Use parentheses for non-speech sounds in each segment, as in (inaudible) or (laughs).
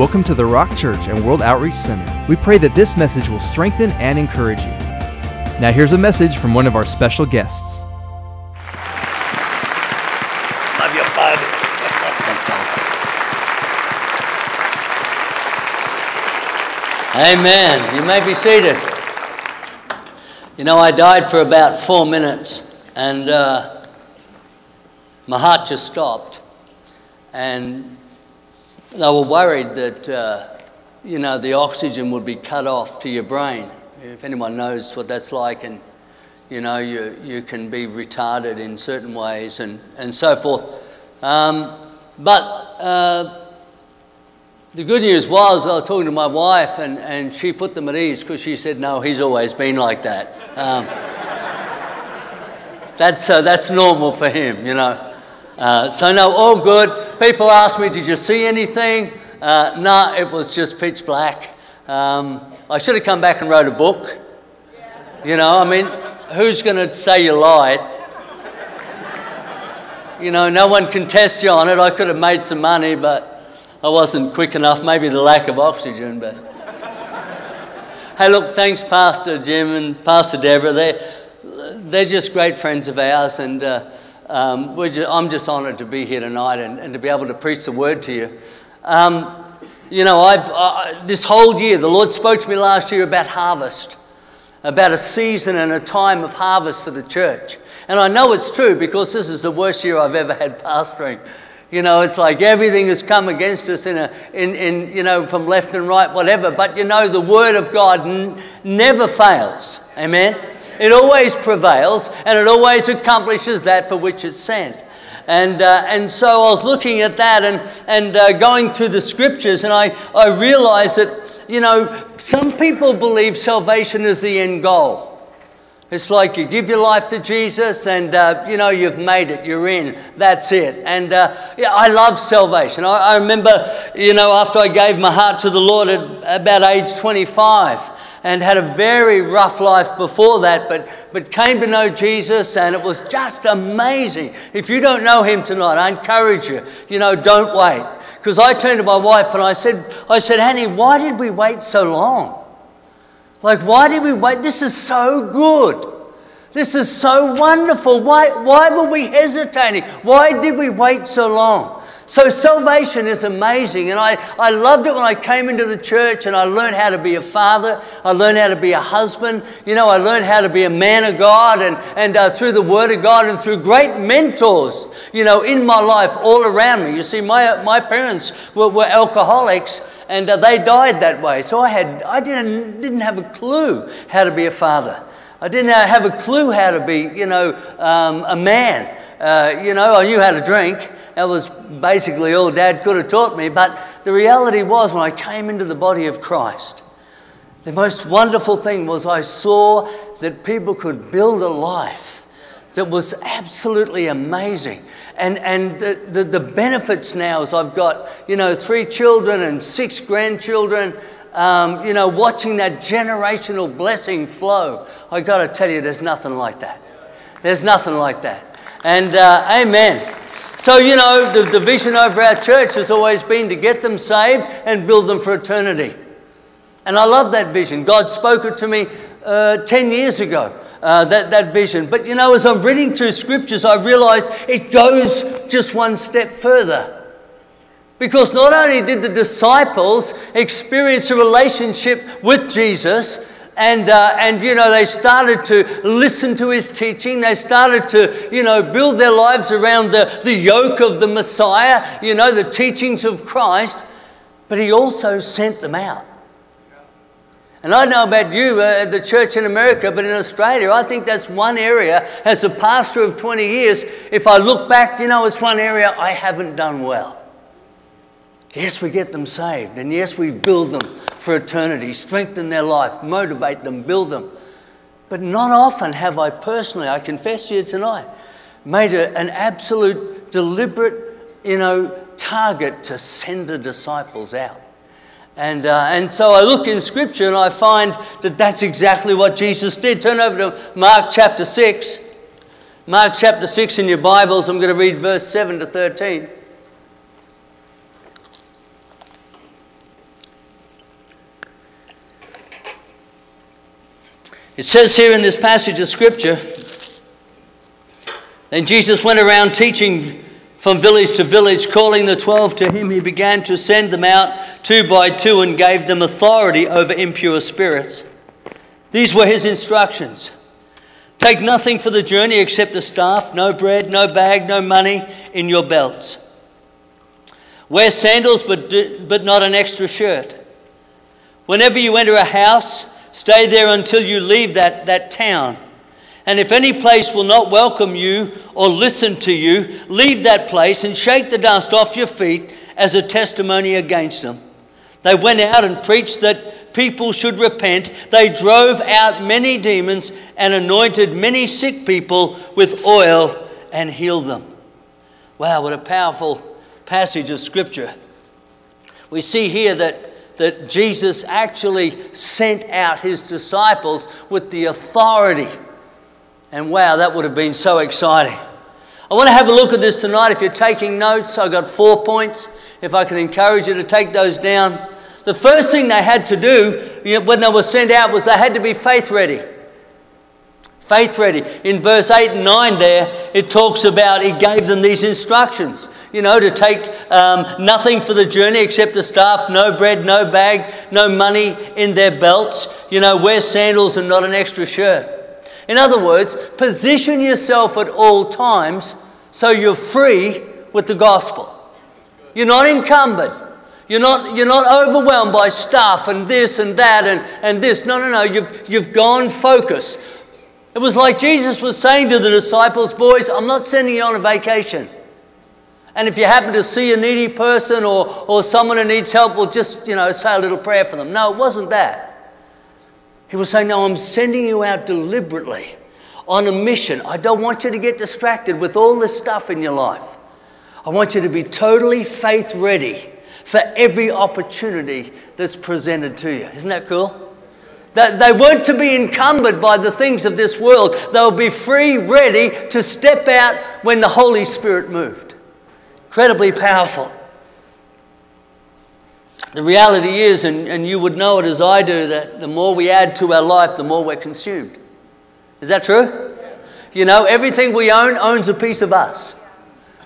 Welcome to the Rock Church and World Outreach Center. We pray that this message will strengthen and encourage you. Now, here's a message from one of our special guests. Love you, bud. Amen. You may be seated. You know, I died for about four minutes and uh, my heart just stopped. And they were worried that, uh, you know, the oxygen would be cut off to your brain. If anyone knows what that's like, and, you know, you, you can be retarded in certain ways and, and so forth. Um, but uh, the good news was I was talking to my wife, and, and she put them at ease because she said, No, he's always been like that. Um, (laughs) that's, uh, that's normal for him, you know. Uh, so, no, all good. People ask me, Did you see anything? Uh, no, it was just pitch black. Um, I should have come back and wrote a book. You know, I mean, who's going to say you lied? You know, no one can test you on it. I could have made some money, but I wasn't quick enough, maybe the lack of oxygen, but. hey, look, thanks, Pastor Jim and Pastor Deborah. They're, they're just great friends of ours, and uh, um, just, I'm just honoured to be here tonight and, and, to be able to preach the word to you. Um, you know, I've, uh, this whole year, the Lord spoke to me last year about harvest, about a season and a time of harvest for the church. And I know it's true because this is the worst year I've ever had pastoring. You know, it's like everything has come against us in, a, in, in you know, from left and right, whatever. But you know, the Word of God n- never fails. Amen? It always prevails and it always accomplishes that for which it's sent. And, uh, and so I was looking at that and, and uh, going through the scriptures, and I, I realized that, you know, some people believe salvation is the end goal. It's like you give your life to Jesus and, uh, you know, you've made it, you're in, that's it. And uh, yeah, I love salvation. I, I, remember, you know, after I gave my heart to the Lord at about age 25 and had a very rough life before that, but, but came to know Jesus and it was just amazing. If you don't know him tonight, I encourage you, you know, don't wait. Because I turned to my wife and I said, I said, Annie, why did we wait so long? Like, why did we wait? This is so good. This is so wonderful. Why, why were we hesitating? Why did we wait so long? So, salvation is amazing. And I, I loved it when I came into the church and I learned how to be a father. I learned how to be a husband. You know, I learned how to be a man of God and, and uh, through the Word of God and through great mentors, you know, in my life all around me. You see, my, my parents were, were alcoholics and uh, they died that way. So I, had, I didn't, didn't have a clue how to be a father. I didn't have a clue how to be, you know, um, a man. Uh, you know, I knew how to drink. That was basically all Dad could have taught me. But the reality was, when I came into the body of Christ, the most wonderful thing was I saw that people could build a life that was absolutely amazing. And, and the, the, the benefits now is I've got, you know, three children and six grandchildren. Um, you know, watching that generational blessing flow, I got to tell you, there's nothing like that. There's nothing like that. And uh, amen. So, you know, the, the vision over our church has always been to get them saved and build them for eternity. And I love that vision. God spoke it to me uh, 10 years ago uh, that, that vision. But you know, as I'm reading through scriptures, I realize it goes just one step further. Because not only did the disciples experience a relationship with Jesus, and, uh, and you know, they started to listen to his teaching. They started to, you know, build their lives around the, the yoke of the Messiah, you know, the teachings of Christ. But he also sent them out. And I know about you, uh, the church in America, but in Australia, I think that's one area, as a pastor of 20 years, if I look back, you know, it's one area I haven't done well. Yes, we get them saved, and yes, we build them for eternity, strengthen their life, motivate them, build them. But not often have I personally, I confess to you tonight, made a, an absolute, deliberate, you know, target to send the disciples out. And, uh, and so I look in Scripture and I find that that's exactly what Jesus did. Turn over to Mark chapter 6. Mark chapter 6 in your Bibles, I'm going to read verse 7 to 13. It says here in this passage of Scripture, then Jesus went around teaching from village to village, calling the twelve to him. He began to send them out two by two and gave them authority over impure spirits. These were his instructions. Take nothing for the journey except the staff, no bread, no bag, no money in your belts. Wear sandals, but, do, but not an extra shirt. Whenever you enter a house, stay there until you leave that, that town. And if any place will not welcome you or listen to you, leave that place and shake the dust off your feet as a testimony against them. They went out and preached that people should repent. They drove out many demons and anointed many sick people with oil and healed them. Wow, what a powerful passage of Scripture. We see here that, that Jesus actually sent out his disciples with the authority and wow, that would have been so exciting. I want to have a look at this tonight. If you're taking notes, I've got four points. If I can encourage you to take those down. The first thing they had to do when they were sent out was they had to be faith ready. Faith ready. In verse 8 and 9, there, it talks about, he gave them these instructions. You know, to take um, nothing for the journey except the staff, no bread, no bag, no money in their belts. You know, wear sandals and not an extra shirt. In other words, position yourself at all times so you're free with the gospel. You're not encumbered. You're not, you're not overwhelmed by stuff and this and that and, and this. No, no, no. You've, you've gone focus. It was like Jesus was saying to the disciples, Boys, I'm not sending you on a vacation. And if you happen to see a needy person or, or someone who needs help, well, just, you know, say a little prayer for them. No, it wasn't that. He was saying, No, I'm sending you out deliberately on a mission. I don't want you to get distracted with all this stuff in your life. I want you to be totally faith ready for every opportunity that's presented to you. Isn't that cool? That they weren't to be encumbered by the things of this world. They'll be free, ready to step out when the Holy Spirit moved. Incredibly powerful. The reality is, and, and you would know it as I do, that the more we add to our life, the more we're consumed. Is that true? You know, everything we own owns a piece of us.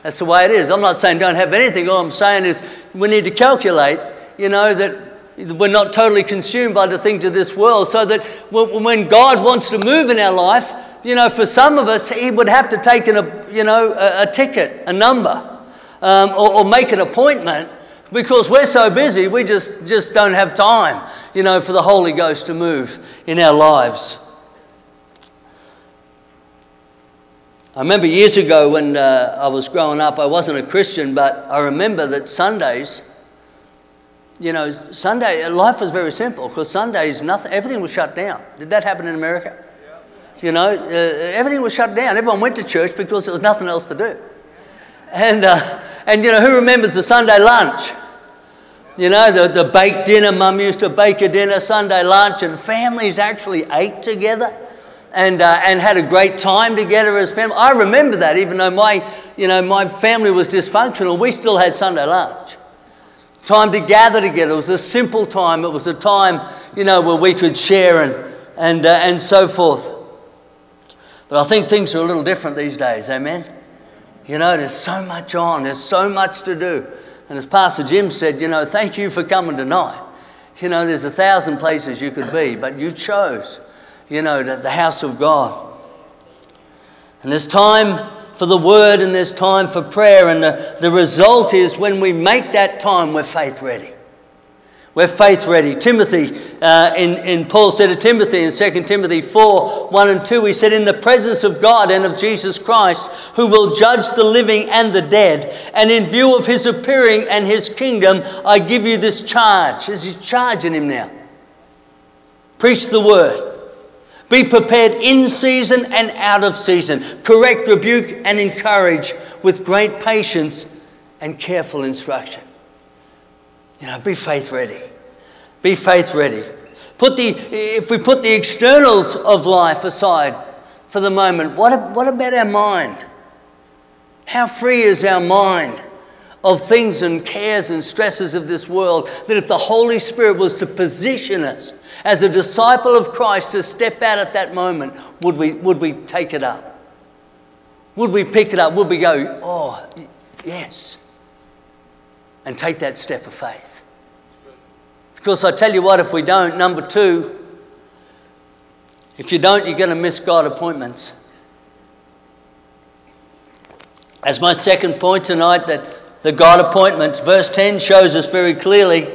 That's the way it is. I'm not saying don't have anything. All I'm saying is we need to calculate, you know, that we're not totally consumed by the things of this world, so that when God wants to move in our life, you know, for some of us, He would have to take an, a, you know, a, a ticket, a number, um, or, or make an appointment because we're so busy, we just, just don't have time, you know, for the Holy Ghost to move in our lives. I remember years ago when uh, I was growing up, I wasn't a Christian, but I remember that Sundays, you know, Sunday, life was very simple because Sundays, nothing, everything was shut down. Did that happen in America? You know, uh, everything was shut down. Everyone went to church because there was nothing else to do. And, uh, and you know, who remembers the Sunday lunch? You know, the, the baked dinner, mum used to bake a dinner, Sunday lunch, and families actually ate together and, uh, and had a great time together as family. I remember that, even though my, you know, my family was dysfunctional, we still had Sunday lunch. Time to gather together. It was a simple time. It was a time, you know, where we could share and, and, uh, and so forth. But I think things are a little different these days, amen? You know, there's so much on, there's so much to do. And as Pastor Jim said, you know, thank you for coming tonight. You know, there's a thousand places you could be, but you chose, you know, the, the house of God. And there's time for the word and there's time for prayer. And the, the result is when we make that time, we're faith ready. We're faith ready. Timothy, uh, in, in Paul said to Timothy in 2 Timothy 4 1 and 2, he said, In the presence of God and of Jesus Christ, who will judge the living and the dead, and in view of his appearing and his kingdom, I give you this charge. There's his charging him now. Preach the word. Be prepared in season and out of season. Correct, rebuke, and encourage with great patience and careful instruction. You know, be faith ready. Be faith ready. Put the, if we put the externals of life aside for the moment, what, what about our mind? How free is our mind of things and cares and stresses of this world, that if the Holy Spirit was to position us as a disciple of Christ to step out at that moment, would we, would we take it up? Would we pick it up? Would we go, oh, yes, and take that step of faith? Because I tell you what, if we don't, number two, if you don't, you're going to miss God appointments. As my second point tonight, that the God appointments, verse 10 shows us very clearly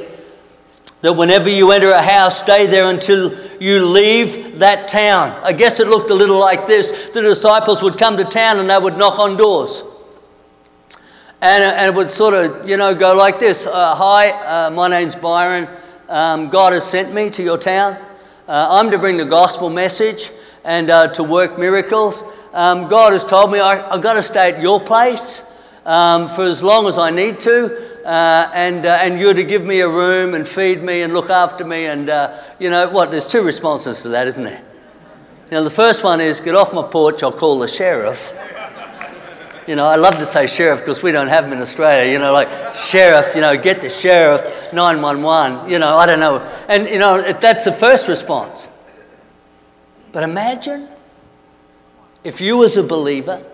that whenever you enter a house, stay there until you leave that town. I guess it looked a little like this the disciples would come to town and they would knock on doors. And, and it would sort of, you know, go like this uh, Hi, uh, my name's Byron. Um, God has sent me to your town. Uh, I'm to bring the gospel message and uh, to work miracles. Um, God has told me I, have got to stay at your place um, for as long as I need to, uh, and, uh, and you're to give me a room and feed me and look after me. And, uh, you know, what? There's two responses to that, isn't there? Now, the first one is get off my porch, I'll call the sheriff. You know, I love to say sheriff because we don't have them in Australia. You know, like sheriff, you know, get the sheriff, 911. You know, I don't know. And, you know, that's the first response. But imagine if you, as a believer,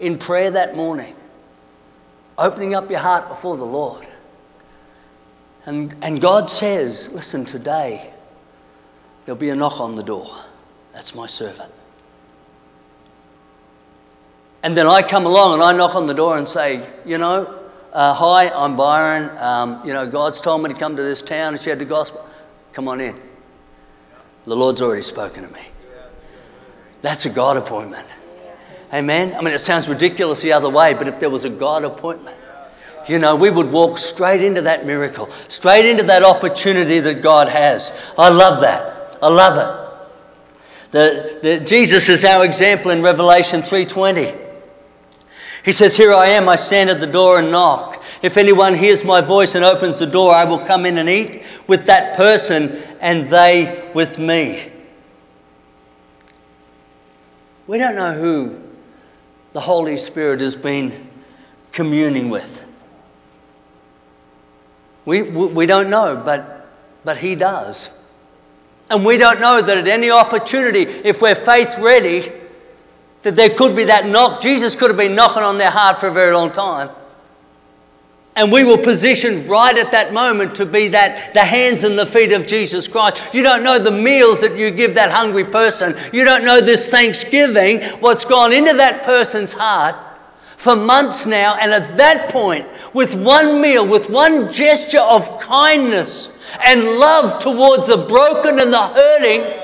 in prayer that morning, opening up your heart before the Lord, and, and God says, Listen, today there'll be a knock on the door. That's my servant. And then I come along and I knock on the door and say, You know, uh, hi, I'm Byron. Um, you know, God's told me to come to this town and share the gospel. Come on in. The Lord's already spoken to me. That's a God appointment. Amen. I mean, it sounds ridiculous the other way, but if there was a God appointment, you know, we would walk straight into that miracle, straight into that opportunity that God has. I love that. I love it. The, the, Jesus is our example in Revelation 3:20. He says, "Here I am. I stand at the door and knock. If anyone hears my voice and opens the door, I will come in and eat with that person, and they with me." We don't know who the Holy Spirit has been communing with. We, we don't know, but, but He does. And we don't know that at any opportunity, if we're faith ready, that there could be that knock. Jesus could have been knocking on their heart for a very long time. And we were positioned right at that moment to be that the hands and the feet of Jesus Christ. You don't know the meals that you give that hungry person. You don't know this Thanksgiving, what's gone into that person's heart for months now. And at that point, with one meal, with one gesture of kindness and love towards the broken and the hurting,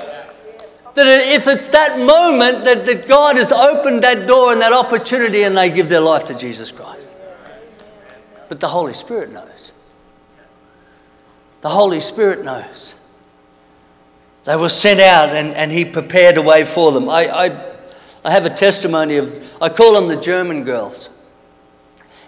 that if it's that moment that, that God has opened that door and that opportunity and they give their life to Jesus Christ but the Holy Spirit knows. The Holy Spirit knows. They were sent out and, and He prepared a way for them. I, I, I have a testimony of, I call them the German girls.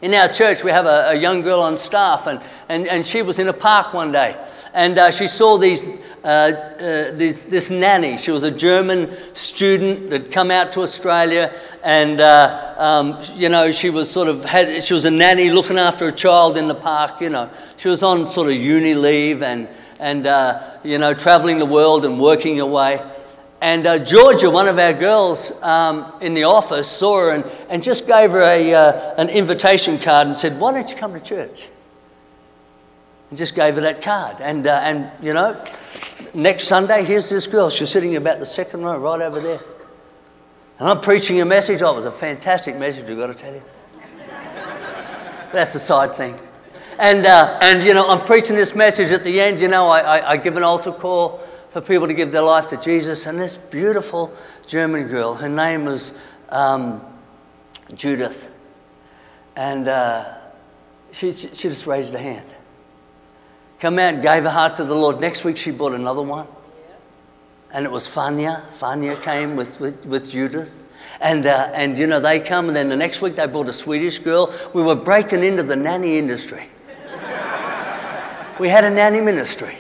In our church, we have a, a young girl on staff, and, and, and she was in a park one day, and uh, she saw these uh, uh, this, this, nanny. She was a German student that come out to Australia, and uh, um, you know she was sort of had she was a nanny looking after a child in the park. You know she was on sort of uni leave and and uh, you know traveling the world and working away. And uh, Georgia, one of our girls um, in the office, saw her and, and just gave her a, uh, an invitation card and said, Why don't you come to church? And just gave her that card. And, uh, and you know, next Sunday, here's this girl. She's sitting about the second row right over there. And I'm preaching a message. Oh, it was a fantastic message, I've got to tell you. That's the side thing. And, uh, and, you know, I'm preaching this message at the end. You know, I, I, I give an altar call for people to give their life to Jesus. And this beautiful German girl, her name was um, Judith. And uh, she, she just raised her hand come out gave her heart to the Lord. Next week she bought another one. And it was Fania. Fania came with, with, with Judith. And, uh, and, you know, they come, and then the next week they bought a Swedish girl. We were breaking into the nanny industry. we had a nanny ministry.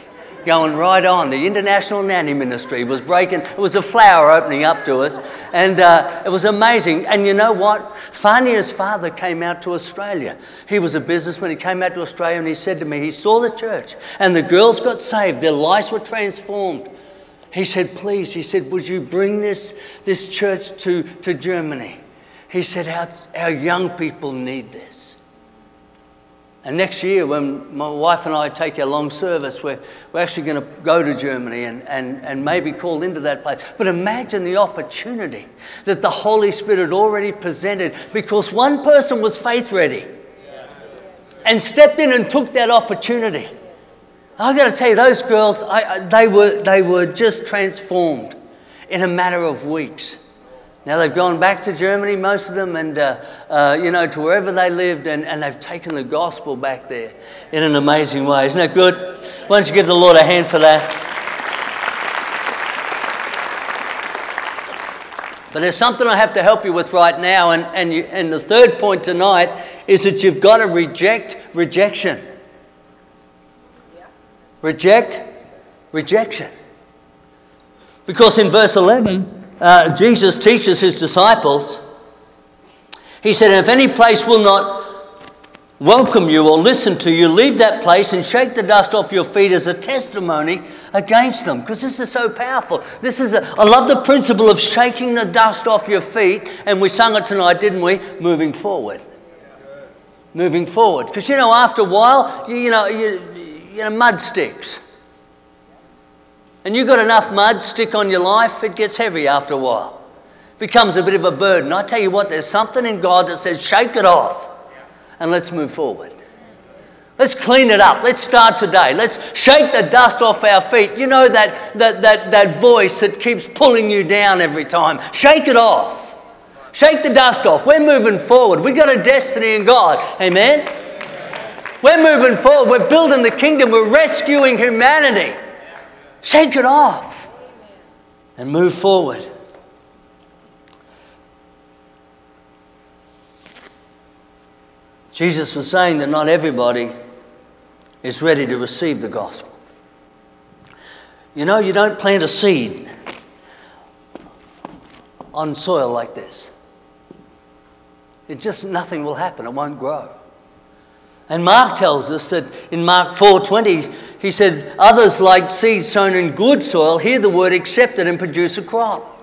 Going right on. The International Nanny Ministry was breaking, it was a flower opening up to us, and uh, it was amazing. And you know what? Fania's father came out to Australia. He was a businessman. He came out to Australia and he said to me, he saw the church, and the girls got saved, their lives were transformed. He said, Please, he said, Would you bring this, this church to, to Germany? He said, our, our young people need this. And next year, when my wife and I take our long service, we're, we're actually going to go to Germany and, and, and maybe called into that place. But imagine the opportunity that the Holy Spirit already presented because one person was faith ready and stepped in and took that opportunity. I've got to tell you, those girls, I, they, were, they were just transformed in a matter of weeks. Now they've gone back to Germany, most of them, and uh, uh, you know to wherever they lived, and, and they've taken the gospel back there in an amazing way. Isn't that good? Why don't you give the Lord a hand for that? But there's something I have to help you with right now, and, and, you, and the third point tonight is that you've got to reject rejection. Reject rejection. Because in verse 11, uh, Jesus teaches his disciples, he said, If any place will not welcome you or listen to you, leave that place and shake the dust off your feet as a testimony against them. Because this is so powerful. This is a, I love the principle of shaking the dust off your feet, and we sung it tonight, didn't we? Moving forward. Moving forward. Because you know, after a while, you, you know, you, you know, mud sticks and you've got enough mud stick on your life, it gets heavy after a while. It becomes a bit of a burden. I tell you what, there's something in God that says, shake it off and let's move forward. Let's clean it up. Let's start today. Let's shake the dust off our feet. You know that, that, that, that voice that keeps pulling you down every time. Shake it off. Shake the dust off. We're moving forward. We've got a destiny in God. Amen? We're moving forward. We're building the kingdom. We're rescuing humanity. Shake it off and move forward. Jesus was saying that not everybody is ready to receive the gospel. You know, you don't plant a seed on soil like this. It just nothing will happen. It won't grow. And Mark tells us that in Mark 4:20 he said, Others, like seeds sown in good soil, hear the word, accept it, and produce a crop.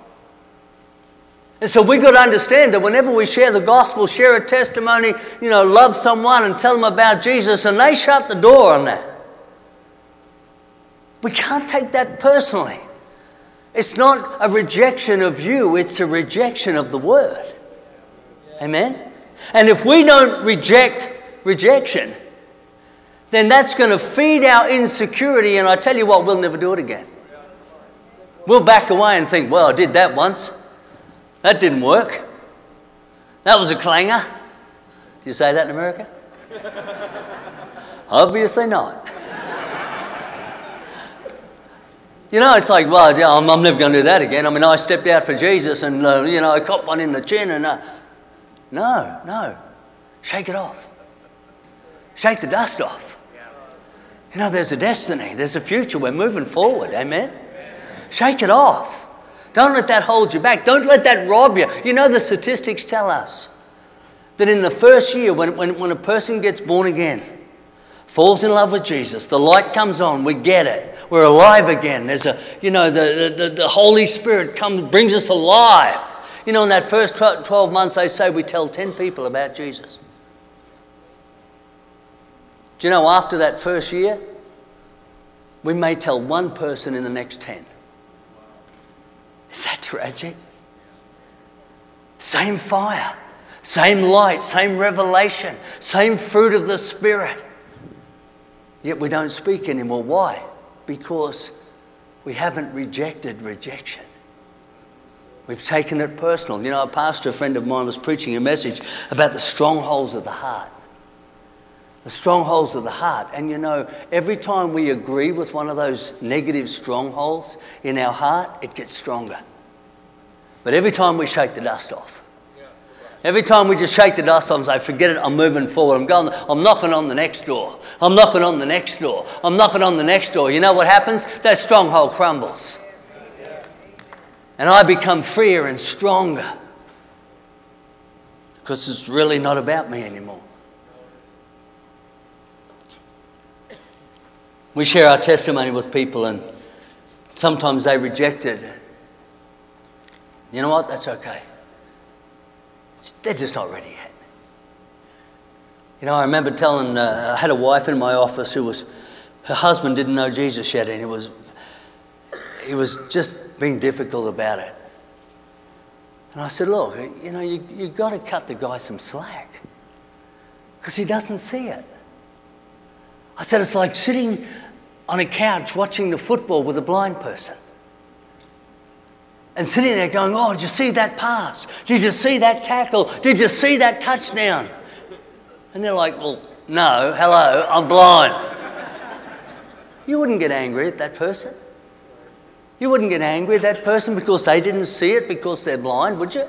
And so we've got to understand that whenever we share the gospel, share a testimony, you know, love someone and tell them about Jesus, and they shut the door on that. We can't take that personally. It's not a rejection of you, it's a rejection of the word. Amen? And if we don't reject rejection, then that's going to feed our insecurity. And I tell you what, we'll never do it again. We'll back away and think, well, I did that once. That didn't work. That was a clanger. Do you say that in America? (laughs) Obviously not. You know, it's like, well, I'm, I'm never going to do that again. I mean, I stepped out for Jesus and, uh, you know, I caught one in the chin and, uh, no, no. Shake it off. Shake the dust off. You know, there's a destiny, there's a future. We're moving forward. Amen? Shake it off. Don't let that hold you back. Don't let that rob you. You know, the statistics tell us that in the first year, when, when, when a person gets born again, falls in love with Jesus, the light comes on, we get it. We're alive again. There's a, you know, the, the, the Holy Spirit comes, brings us alive. You know, in that first 12 months, they say we tell 10 people about Jesus. You know, after that first year, we may tell one person in the next 10. Is that tragic? Same fire, same light, same revelation, same fruit of the Spirit. Yet we don't speak anymore. Why? Because we haven't rejected rejection. We've taken it personal. You know, a pastor, a friend of mine, was preaching a message about the strongholds of the heart the strongholds of the heart. And you know, every time we agree with one of those negative strongholds in our heart, it gets stronger. But every time we shake the dust off, Every time we just shake the dust off and say, forget it, I'm moving forward. I'm going, I'm knocking on the next door. I'm knocking on the next door. I'm knocking on the next door. You know what happens? That stronghold crumbles. And I become freer and stronger. Because it's really not about me anymore. We share our testimony with people, and sometimes they reject it. You know what? That's okay. They're just not ready yet. You know, I remember telling, uh, I had a wife in my office who was, her husband didn't know Jesus yet, and he was, he was just being difficult about it. And I said, Look, you know, you, you've got to cut the guy some slack because he doesn't see it. I said, It's like sitting on a couch watching the football with a blind person and sitting there going, Oh, did you see that pass? Did you see that tackle? Did you see that touchdown? And they're like, Well, no, hello, I'm blind. You wouldn't get angry at that person. You wouldn't get angry at that person because they didn't see it because they're blind, would you?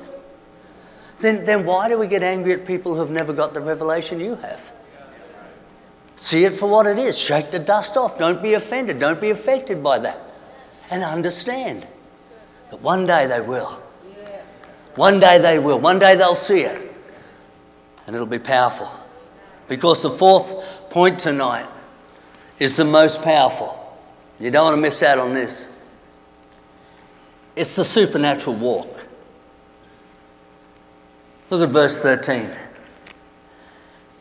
Then, then why do we get angry at people who've never got the revelation you have? See it for what it is. Shake the dust off. Don't be offended. Don't be affected by that. And understand that one day they will. One day they will. One day they'll see it. And it'll be powerful. Because the fourth point tonight is the most powerful. You don't want to miss out on this. It's the supernatural walk. Look at verse 13.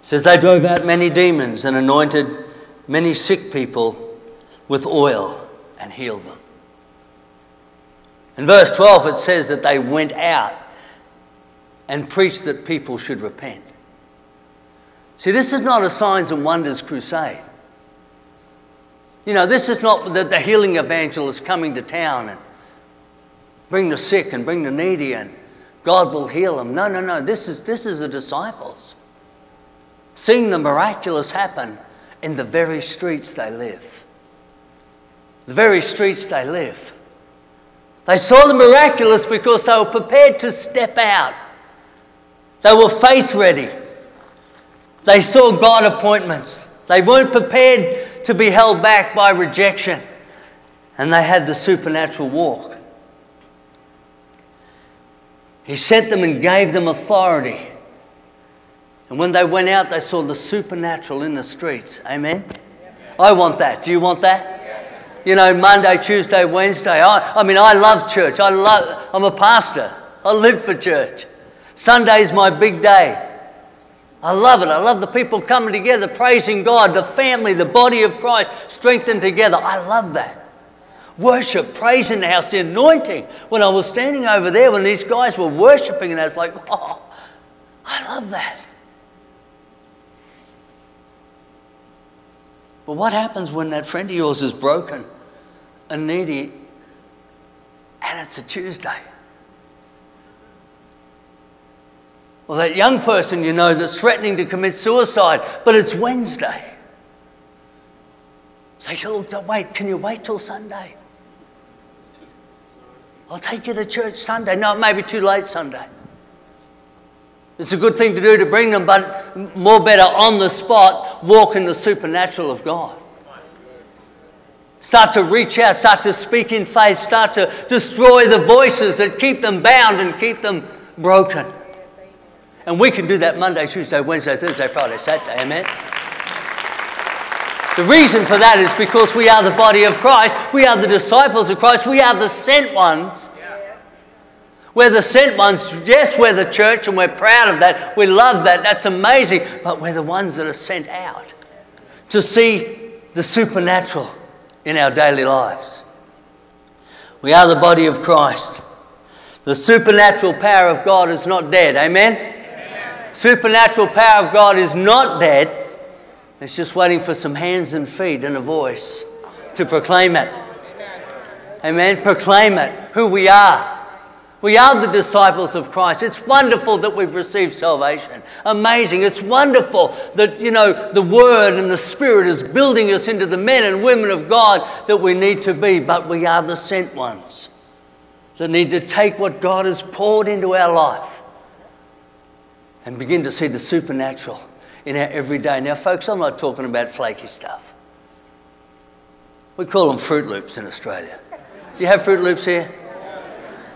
It says, They drove out many demons and anointed many sick people with oil and healed them. In verse 12, it says that they went out and preached that people should repent. See, this is not a signs and wonders crusade. You know, this is not that the healing evangelist coming to town and bring the sick and bring the needy and God will heal them. No, no, no. This is, this is the disciples. Seeing the miraculous happen in the very streets they live. The very streets they live. They saw the miraculous because they were prepared to step out. They were faith ready. They saw God appointments. They weren't prepared to be held back by rejection. And they had the supernatural walk. He sent them and gave them authority. And when they went out, they saw the supernatural in the streets. Amen? I want that. Do you want that? You know, Monday, Tuesday, Wednesday. I, I mean, I love church. I love, I'm a pastor. I live for church. Sunday's my big day. I love it. I love the people coming together, praising God, the family, the body of Christ strengthened together. I love that worship, praise in the house, the anointing. When I was standing over there, when these guys were worshiping, and I was like, (laughs) oh, I love that. But what happens when that friend of yours is broken and needy and it's a Tuesday? Or that young person you know that's threatening to commit suicide, but it's Wednesday. Say, look, oh, wait, can you wait till Sunday? I'll take you to church Sunday. No, it may be too late Sunday. It's a good thing to do to bring them, but more better on the spot, walk in the supernatural of God. Start to reach out, start to speak in faith, start to destroy the voices that keep them bound and keep them broken. And we can do that Monday, Tuesday, Wednesday, Thursday, Friday, Saturday. Amen. The reason for that is because we are the body of Christ, we are the disciples of Christ, we are the sent ones. We're the sent ones. Yes, we're the church and we're proud of that. We love that. That's amazing. But we're the ones that are sent out to see the supernatural in our daily lives. We are the body of Christ. The supernatural power of God is not dead. Amen? Amen? Supernatural power of God is not dead. It's just waiting for some hands and feet and a voice to proclaim it. Amen. Proclaim it, who we are. We are the disciples of Christ. It's wonderful that we've received salvation. Amazing. It's wonderful that, you know, the Word and the Spirit is building us into the men and women of God that we need to be. But we are the sent ones that need to take what God has poured into our life and begin to see the supernatural in our everyday. Now, folks, I'm not talking about flaky stuff. We call them Fruit Loops in Australia. Do you have Fruit Loops here?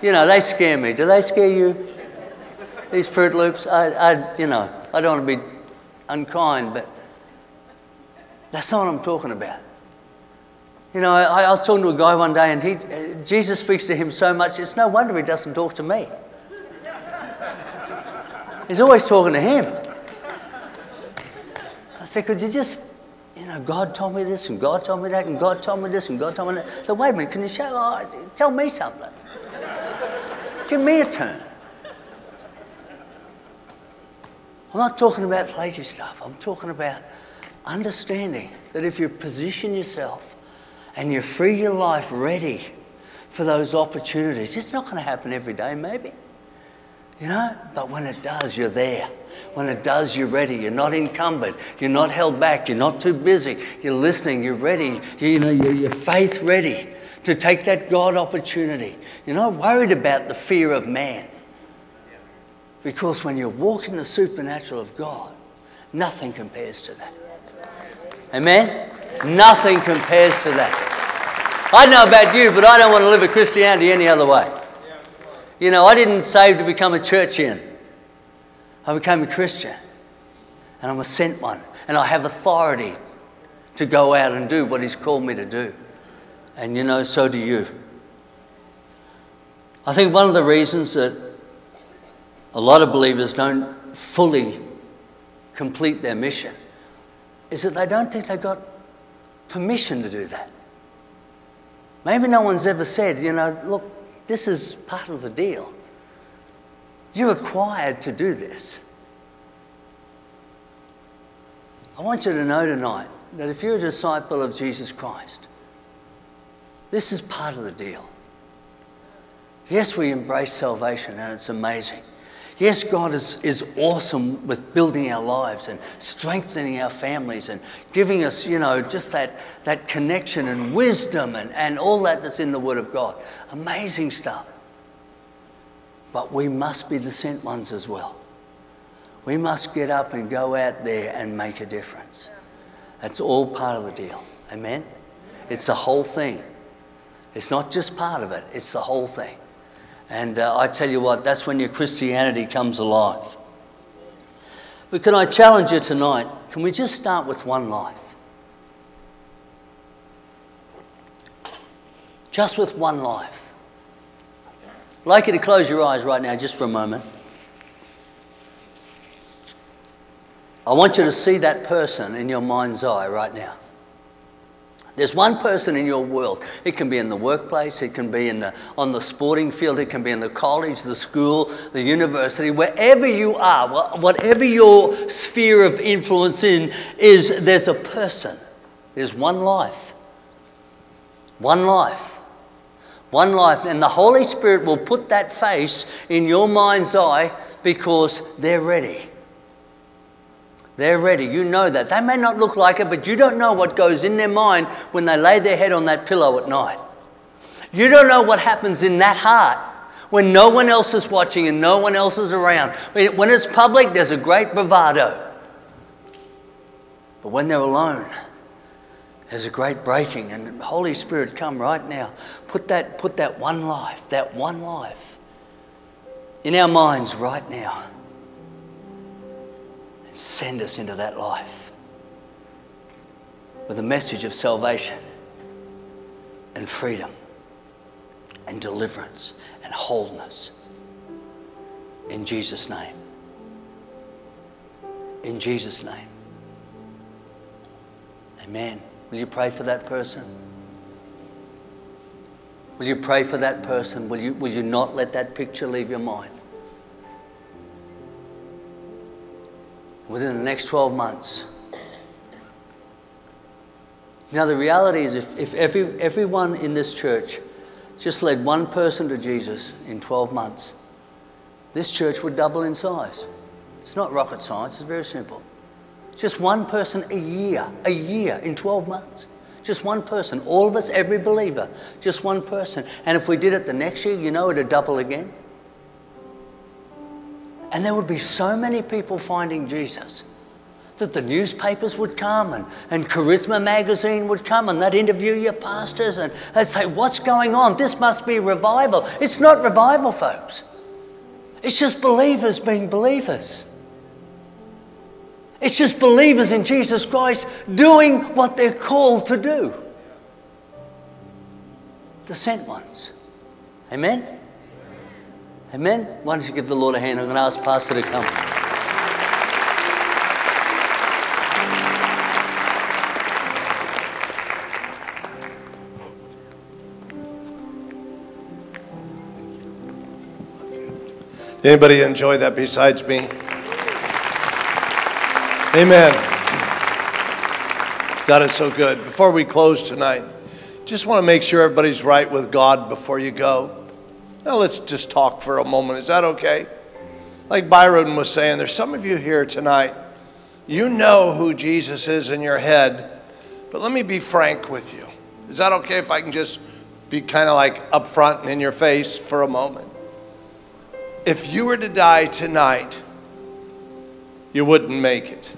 You know, they scare me. Do they scare you? These Fruit Loops? I, I you know, I don't want to be unkind, but that's not what I'm talking about. You know, I, I was talking to a guy one day, and he, Jesus speaks to him so much, it's no wonder he doesn't talk to me. He's always talking to him. I said, Could you just, you know, God told me this, and God told me that, and God told me this, and God told me that. So, wait a minute, can you show, oh, tell me something? Give me a turn. I'm not talking about flaky stuff. I'm talking about understanding that if you position yourself and you free your life ready for those opportunities, it's not going to happen every day, maybe. You know, but when it does, you're there. When it does, you're ready. You're not encumbered. You're not held back. You're not too busy. You're listening. You're ready. You know, you're, you're faith ready to take that God opportunity. You're not worried about the fear of man. Because when you walk in the supernatural of God, nothing compares to that. Amen? Nothing compares to that. I know about you, but I don't want to live a Christianity any other way. You know, I didn't save to become a churchian. I became a Christian. And I'm a sent one. And I have authority to go out and do what He's called me to do. And you know, so do you. I think one of the reasons that a lot of believers don't fully complete their mission is that they don't think they've got permission to do that. Maybe no one's ever said, you know, look, this is part of the deal. You're required to do this. I want you to know tonight that if you're a disciple of Jesus Christ, this is part of the deal. Yes, we embrace salvation and it's amazing. Yes, God is, is awesome with building our lives and strengthening our families and giving us, you know, just that, that connection and wisdom and, and all that that's in the Word of God. Amazing stuff. But we must be the sent ones as well. We must get up and go out there and make a difference. That's all part of the deal. Amen? It's the whole thing. It's not just part of it, it's the whole thing. And uh, I tell you what, that's when your Christianity comes alive. But can I challenge you tonight? Can we just start with one life? Just with one life. I'd like you to close your eyes right now, just for a moment. I want you to see that person in your mind's eye right now. There's one person in your world. It can be in the workplace, it can be in the, on the sporting field, it can be in the college, the school, the university, wherever you are, whatever your sphere of influence in is, there's a person. There's one life. One life. One life. And the Holy Spirit will put that face in your mind's eye because they're ready. They're ready. You know that. They may not look like it, but you don't know what goes in their mind when they lay their head on that pillow at night. You don't know what happens in that heart when no one else is watching and no one else is around. When it's public, there's a great bravado. But when they're alone, there's a great breaking. And Holy Spirit, come right now. Put that, put that one life, that one life in our minds right now. Send us into that life with a message of salvation and freedom and deliverance and wholeness. In Jesus' name. In Jesus' name. Amen. Will you pray for that person? Will you pray for that person? Will you, will you not let that picture leave your mind? Within the next 12 months. Now, the reality is if, if every, everyone in this church just led one person to Jesus in 12 months, this church would double in size. It's not rocket science, it's very simple. Just one person a year, a year in 12 months. Just one person. All of us, every believer, just one person. And if we did it the next year, you know it'd double again. And there would be so many people finding Jesus that the newspapers would come and, and Charisma magazine would come and they'd interview your pastors and they'd say, What's going on? This must be revival. It's not revival, folks. It's just believers being believers. It's just believers in Jesus Christ doing what they're called to do. The sent ones. Amen? Amen? Why don't you give the Lord a hand? I'm going to ask Pastor to come. Anybody enjoy that besides me? Amen. God is so good. Before we close tonight, just want to make sure everybody's right with God before you go. Now let's just talk for a moment. Is that okay? Like Byron was saying, there's some of you here tonight, you know who Jesus is in your head, but let me be frank with you. Is that okay if I can just be kind of like upfront and in your face for a moment? if you were to die tonight, you wouldn't make it.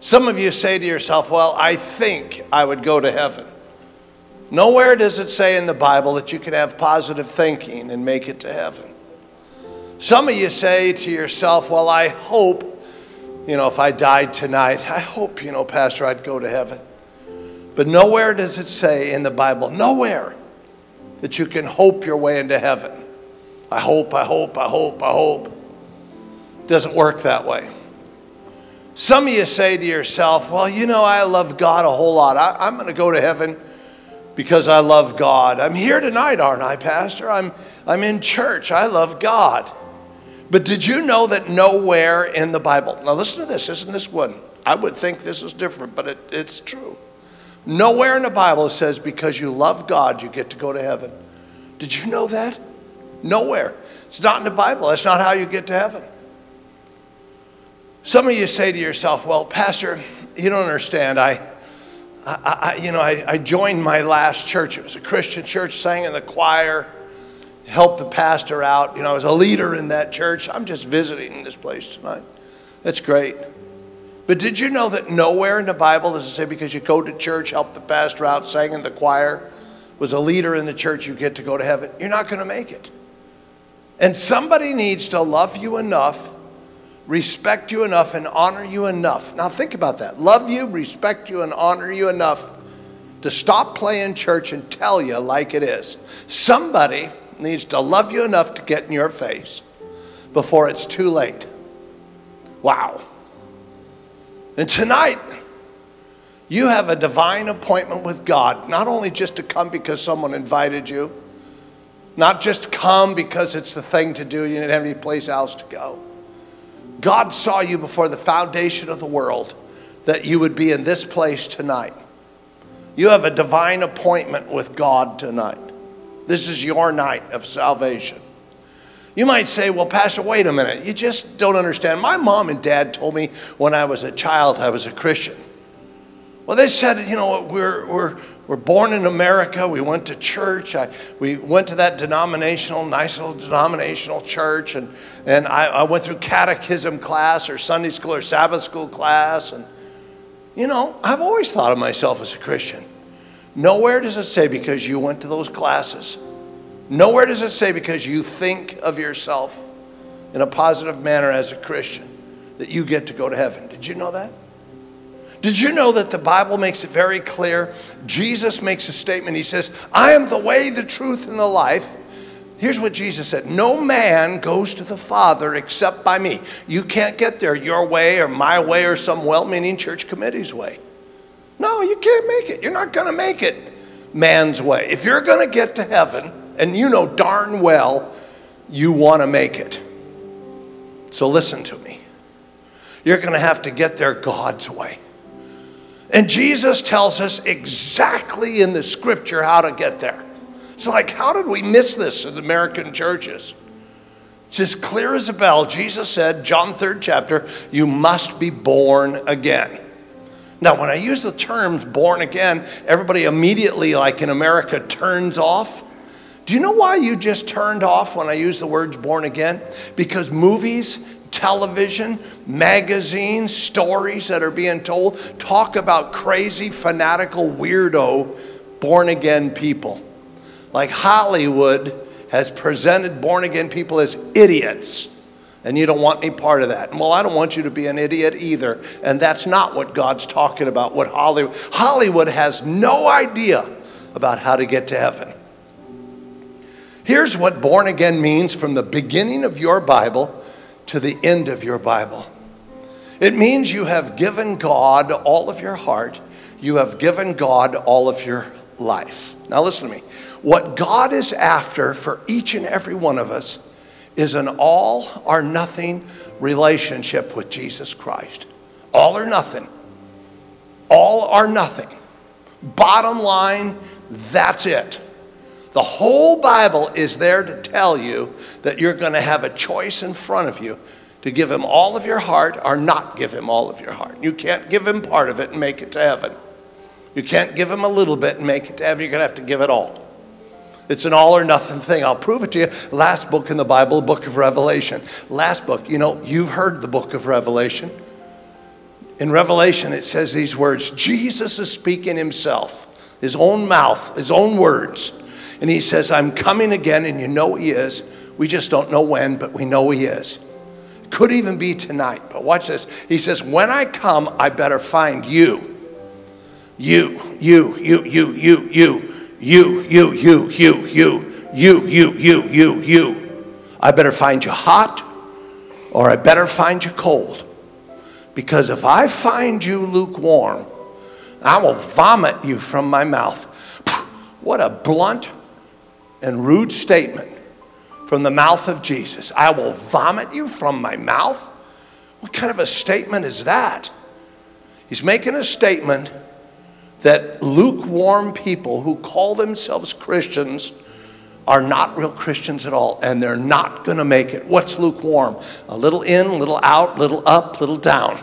Some of you say to yourself, Well, I think I would go to heaven. Nowhere does it say in the Bible that you can have positive thinking and make it to heaven. Some of you say to yourself, Well, I hope, you know, if I died tonight, I hope, you know, Pastor, I'd go to heaven. But nowhere does it say in the Bible, nowhere, that you can hope your way into heaven. I hope, I hope, I hope, I hope. It doesn't work that way. Some of you say to yourself, well, you know, I love God a whole lot. I, am going to go to heaven because I love God. I'm here tonight, aren't I, Pastor? I'm, I'm in church. I love God. But did you know that nowhere in the Bible, now listen to this, isn't this one? I would think this is different, but it, it's true. Nowhere in the Bible it says because you love God, you get to go to heaven. Did you know that? Nowhere. It's not in the Bible. That's not how you get to heaven. Some of you say to yourself, well, Pastor, you don't understand. I, I, I you know, I, I joined my last church. It was a Christian church, sang in the choir, helped the pastor out. You know, I was a leader in that church. I'm just visiting this place tonight. That's great. But did you know that nowhere in the Bible does it say because you go to church, help the pastor out, sang in the choir, was a leader in the church, you get to go to heaven? You're not going to make it. And somebody needs to love you enough, respect you enough, and honor you enough. Now, think about that. Love you, respect you, and honor you enough to stop playing church and tell you like it is. Somebody needs to love you enough to get in your face before it's too late. Wow. And tonight, you have a divine appointment with God, not only just to come because someone invited you not just come because it's the thing to do, you didn't have any place else to go. God saw you before the foundation of the world that you would be in this place tonight. You have a divine appointment with God tonight. This is your night of salvation. You might say, well, Pastor, wait a minute. You just don't understand. My mom and dad told me when I was a child I was a Christian. Well, they said, you know, we're, we're, we're born in America. We went to church. I, we went to that denominational, nice little denominational church. And, and I, I went through catechism class or Sunday school or Sabbath school class. And, you know, I've always thought of myself as a Christian. Nowhere does it say because you went to those classes. Nowhere does it say because you think of yourself in a positive manner as a Christian that you get to go to heaven. Did you know that? Did you know that the Bible makes it very clear? Jesus makes a statement. He says, I am the way, the truth, and the life. Here's what Jesus said No man goes to the Father except by me. You can't get there your way or my way or some well meaning church committee's way. No, you can't make it. You're not going to make it man's way. If you're going to get to heaven, and you know darn well you want to make it, so listen to me. You're going to have to get there God's way. And Jesus tells us exactly in the scripture how to get there. It's like, how did we miss this in American churches? It's as clear as a bell. Jesus said, John 3rd chapter, you must be born again. Now, when I use the terms born again, everybody immediately, like in America, turns off. Do you know why you just turned off when I use the words born again? Because movies, television, magazines, stories that are being told talk about crazy, fanatical, weirdo, born again people. Like Hollywood has presented born again people as idiots. And you don't want any part of that. Well, I don't want you to be an idiot either. And that's not what God's talking about. What Hollywood Hollywood has no idea about how to get to heaven. Here's what born again means from the beginning of your Bible to the end of your Bible. It means you have given God all of your heart, you have given God all of your life. Now, listen to me. What God is after for each and every one of us is an all or nothing relationship with Jesus Christ. All or nothing. All or nothing. Bottom line, that's it. The whole Bible is there to tell you that you're going to have a choice in front of you to give him all of your heart or not give him all of your heart. You can't give him part of it and make it to heaven. You can't give him a little bit and make it to heaven. You're going to have to give it all. It's an all or nothing thing. I'll prove it to you. Last book in the Bible, book of Revelation. Last book, you know, you've heard the book of Revelation. In Revelation, it says these words Jesus is speaking himself, his own mouth, his own words. And he says, I'm coming again, and you know he is. We just don't know when, but we know he is. Could even be tonight, but watch this. He says, When I come, I better find you. You, you, you, you, you, you you, you, you, you, you, you, you, you, you, you. I better find you hot or I better find you cold. Because if I find you lukewarm, I will vomit you from my mouth. What a blunt and rude statement from the mouth of Jesus. I will vomit you from my mouth? What kind of a statement is that? He's making a statement that lukewarm people who call themselves Christians are not real Christians at all, and they're not going to make it. What's lukewarm? A little in, little out, little up, little down.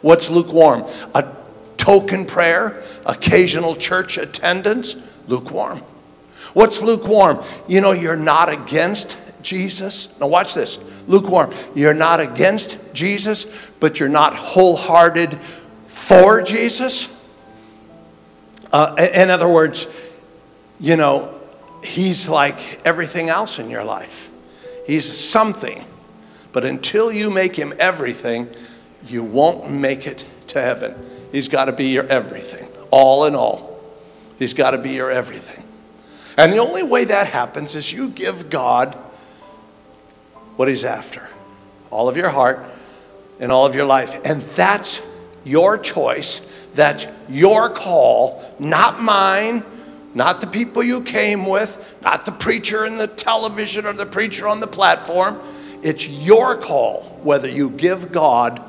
What's lukewarm? A token prayer, occasional church attendance, lukewarm. What's lukewarm? You know, you're not against Jesus. Now, watch this lukewarm. You're not against Jesus, but you're not wholehearted for Jesus. Uh, in other words, you know, he's like everything else in your life. He's something. But until you make him everything, you won't make it to heaven. He's got to be your everything, all in all. He's got to be your everything. And the only way that happens is you give God what he's after all of your heart and all of your life. And that's your choice that's your call, not mine, not the people you came with, not the preacher in the television or the preacher on the platform. It's your call whether you give God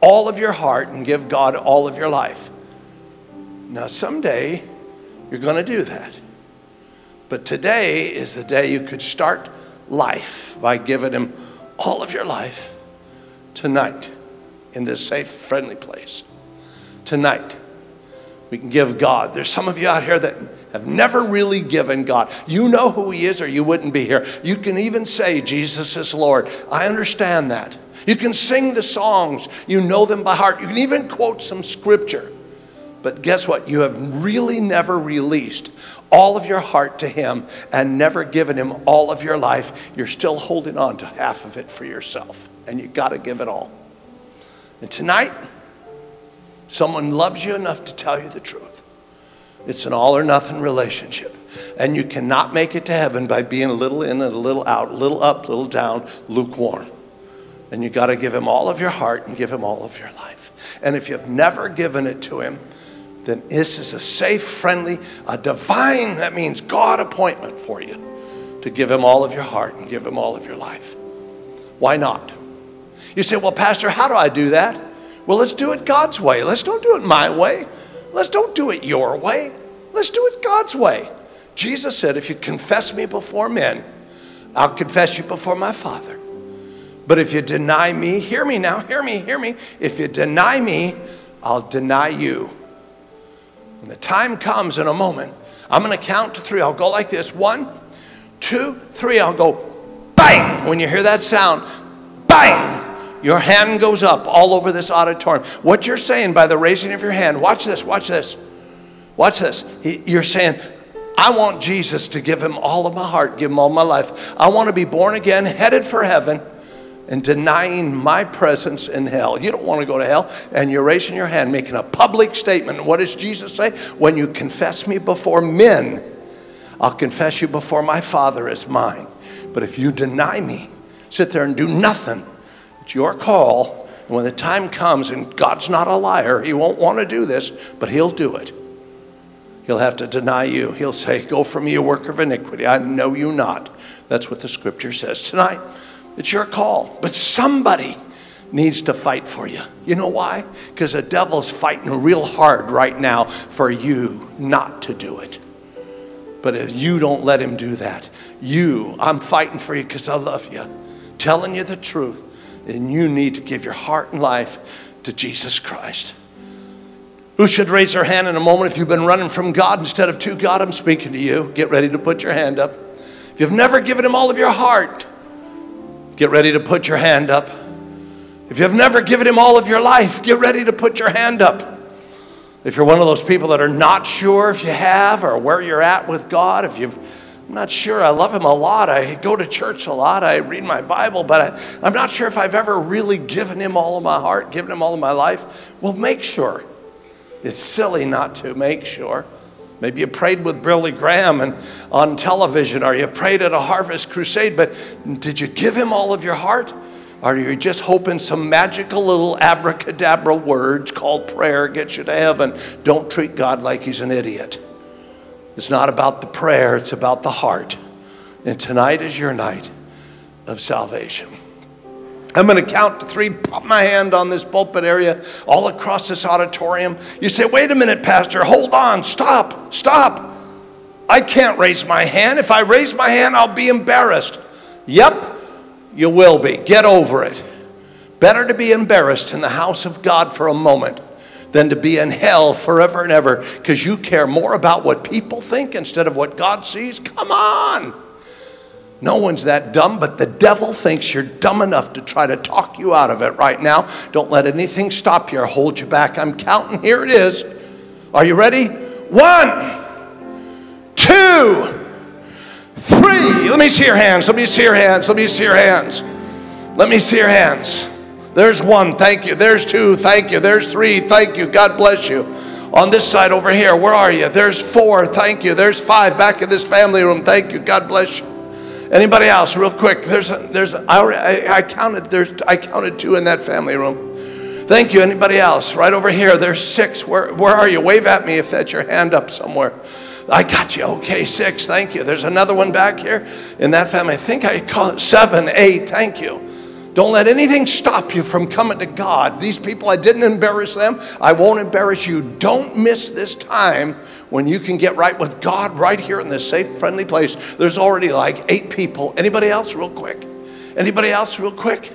all of your heart and give God all of your life. Now, someday you're going to do that. But today is the day you could start life by giving Him all of your life tonight in this safe, friendly place tonight. We can give God. There's some of you out here that have never really given God. You know who He is, or you wouldn't be here. You can even say, Jesus is Lord. I understand that. You can sing the songs, you know them by heart. You can even quote some scripture. But guess what? You have really never released all of your heart to Him and never given Him all of your life. You're still holding on to half of it for yourself, and you got to give it all. And tonight, Someone loves you enough to tell you the truth. It's an all or nothing relationship. And you cannot make it to heaven by being a little in and a little out, little up, little down, lukewarm. And you got to give him all of your heart and give him all of your life. And if you've never given it to him, then this is a safe, friendly, a divine, that means God appointment for you to give him all of your heart and give him all of your life. Why not? You say, well, Pastor, how do I do that? Well, let's do it God's way. Let's don't do it my way. Let's don't do it your way. Let's do it God's way. Jesus said, If you confess me before men, I'll confess you before my Father. But if you deny me, hear me now, hear me, hear me. If you deny me, I'll deny you. When the time comes in a moment, I'm going to count to three. I'll go like this one, two, three, I'll go bang. When you hear that sound, bang, your hand goes up all over this auditorium. What you're saying by the raising of your hand, watch this, watch this, watch this. You're saying, I want Jesus to give him all of my heart, give him all my life. I want to be born again, headed for heaven, and denying my presence in hell. You don't want to go to hell, and you're raising your hand, making a public statement. What does Jesus say? When you confess me before men, I'll confess you before my Father as mine. But if you deny me, sit there and do nothing, it's your call. And when the time comes, and God's not a liar, He won't want to do this, but He'll do it. He'll have to deny you. He'll say, Go from me, you worker of iniquity. I know you not. That's what the scripture says. Tonight, it's your call. But somebody needs to fight for you. You know why? Because the devil's fighting real hard right now for you not to do it. But if you don't let him do that, you, I'm fighting for you because I love you, telling you the truth, and you need to give your heart and life to Jesus Christ. Who should raise their hand in a moment if you've been running from God instead of to God? I'm speaking to you. Get ready to put your hand up. If you've never given Him all of your heart, get ready to put your hand up. If you've never given Him all of your life, get ready to put your hand up. If you're one of those people that are not sure if you have or where you're at with God, if you've I'm not sure. I love him a lot. I go to church a lot. I read my Bible, but I, I'm not sure if I've ever really given him all of my heart, given him all of my life. Well, make sure. It's silly not to make sure. Maybe you prayed with Billy Graham and on television, or you prayed at a harvest crusade, but did you give him all of your heart? Or are you just hoping some magical little abracadabra words called prayer gets you to heaven? Don't treat God like he's an idiot. It's not about the prayer, it's about the heart. And tonight is your night of salvation. I'm going to count to three, pop my hand on this pulpit area, all across this auditorium. You say, wait a minute, Pastor, hold on, stop, stop. I can't raise my hand. If I raise my hand, I'll be embarrassed. Yep, you will be. Get over it. Better to be embarrassed in the house of God for a moment than to be in hell forever and ever because you care more about what people think instead of what God sees. Come on. No one's that dumb, but the devil thinks you're dumb enough to try to talk you out of it right now. Don't let anything stop you or hold you back. I'm counting. Here it is. Are you ready? One, two, three. Let me see your hands. Let me see your hands. Let me see your hands. Let me see your hands. There's one. Thank you. There's two. Thank you. There's three. Thank you. God bless you. On this side over here, where are you? There's four. Thank you. There's five back in this family room. Thank you. God bless you. Anybody else, real quick? There's, a, there's. I counted. There's, I counted two in that family room. Thank you. Anybody else? Right over here. There's six. Where, where are you? Wave at me if that's your hand up somewhere. I got you. Okay, six. Thank you. There's another one back here in that family. I think I call it seven, eight. Thank you. Don't let anything stop you from coming to God. These people, I didn't embarrass them. I won't embarrass you. Don't miss this time when you can get right with God right here in this safe, friendly place. There's already like eight people. Anybody else, real quick? Anybody else, real quick?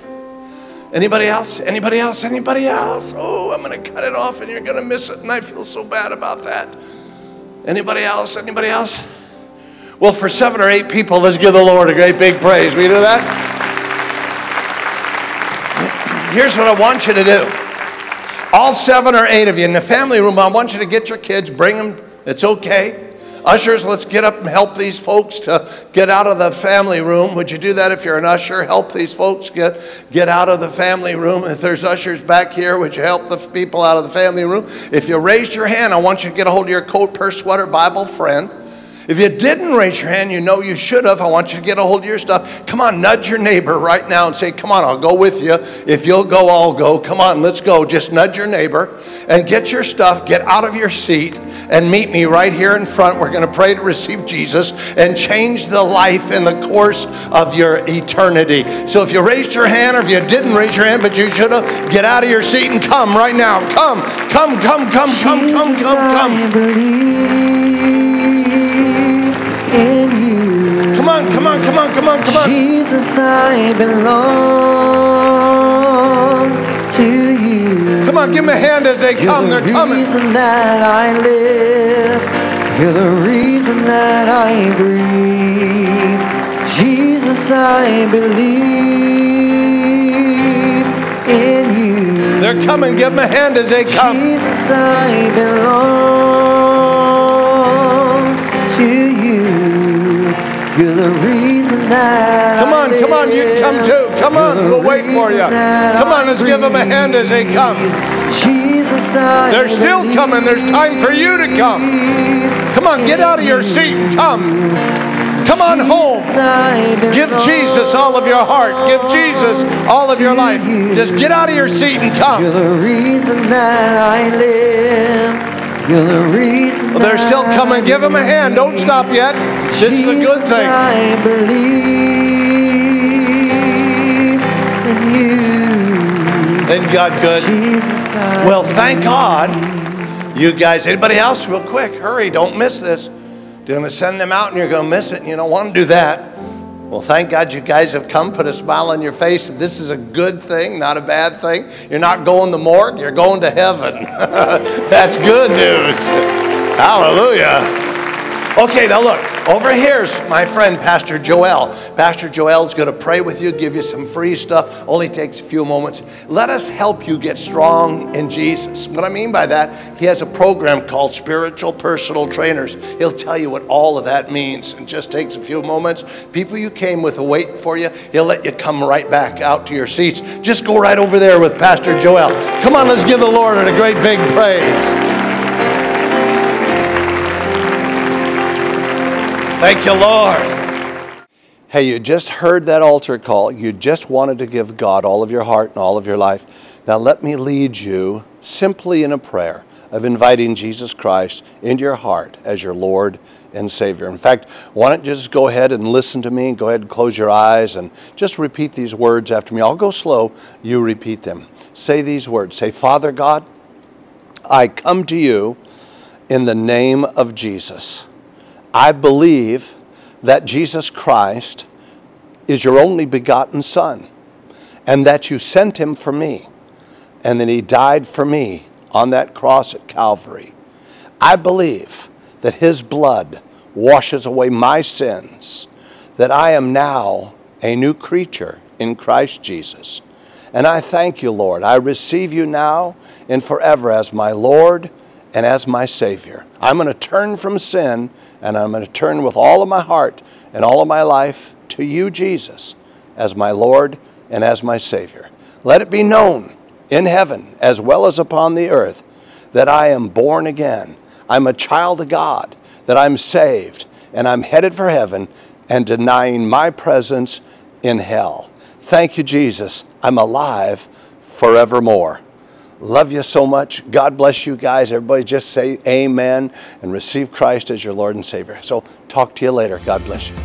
Anybody else? Anybody else? Anybody else? Oh, I'm going to cut it off and you're going to miss it, and I feel so bad about that. Anybody else? Anybody else? Well, for seven or eight people, let's give the Lord a great big praise. We do that? Here's what I want you to do. All seven or eight of you in the family room, I want you to get your kids, bring them it's okay. Ushers, let's get up and help these folks to get out of the family room. Would you do that if you're an usher? Help these folks get, get out of the family room. If there's ushers back here, would you help the people out of the family room? If you raised your hand, I want you to get a hold of your coat, purse, sweater, Bible friend. If you didn't raise your hand, you know you should have. I want you to get a hold of your stuff. Come on, nudge your neighbor right now and say, Come on, I'll go with you. If you'll go, I'll go. Come on, let's go. Just nudge your neighbor and get your stuff, get out of your seat, and meet me right here in front. We're going to pray to receive Jesus and change the life in the course of your eternity. So if you raised your hand or if you didn't raise your hand, but you should have, get out of your seat and come right now. Come, come, come, come, come, come, come, come. Come on, come on, come on, come on, come on. Jesus, I belong to you. Come on, give them a hand as they come. You're They're the coming. reason that I live. You're the reason that I breathe. Jesus, I believe in you. They're coming. Give them a hand as they come. Jesus, I belong to you. You're the reason that Come on, come on, you come too. Come on, You're the we'll wait for you. Come on, let's give them a hand as they come. Jesus, I They're still coming. There's time for you to come. Come on, get out of your seat and come. Come on home. Give Jesus all of your heart. Give Jesus all of your life. Just get out of your seat and You're come. the reason that I live. You're the reason Well, they're still coming. Give them a hand. Don't stop yet. This is a good thing. I believe in you. Isn't God good? Well, thank God. You guys, anybody else, real quick, hurry, don't miss this. You're going to send them out and you're going to miss it, and you don't want to do that. Well, thank God you guys have come, put a smile on your face. This is a good thing, not a bad thing. You're not going to morgue, you're going to heaven. (laughs) That's good news. Hallelujah. Okay, now look, over here's my friend Pastor Joel. Pastor Joel's going to pray with you, give you some free stuff. Only takes a few moments. Let us help you get strong in Jesus. What I mean by that, he has a program called Spiritual Personal Trainers. He'll tell you what all of that means. It just takes a few moments. People you came with are waiting for you. He'll let you come right back out to your seats. Just go right over there with Pastor Joel. Come on, let's give the Lord a great big praise. Thank you, Lord. Hey, you just heard that altar call. You just wanted to give God all of your heart and all of your life. Now, let me lead you simply in a prayer of inviting Jesus Christ into your heart as your Lord and Savior. In fact, why don't you just go ahead and listen to me? And go ahead and close your eyes and just repeat these words after me. I'll go slow, you repeat them. Say these words Say, Father God, I come to you in the name of Jesus. I believe that Jesus Christ is your only begotten Son and that you sent him for me and that he died for me on that cross at Calvary. I believe that his blood washes away my sins, that I am now a new creature in Christ Jesus. And I thank you, Lord. I receive you now and forever as my Lord and as my Savior. I'm going to turn from sin and I'm going to turn with all of my heart and all of my life to you, Jesus, as my Lord and as my Savior. Let it be known in heaven as well as upon the earth that I am born again. I'm a child of God, that I'm saved, and I'm headed for heaven and denying my presence in hell. Thank you, Jesus. I'm alive forevermore. Love you so much. God bless you guys. Everybody just say amen and receive Christ as your Lord and Savior. So, talk to you later. God bless you.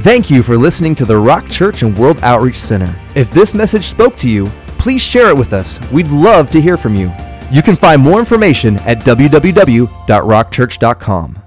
Thank you for listening to the Rock Church and World Outreach Center. If this message spoke to you, please share it with us. We'd love to hear from you. You can find more information at www.rockchurch.com.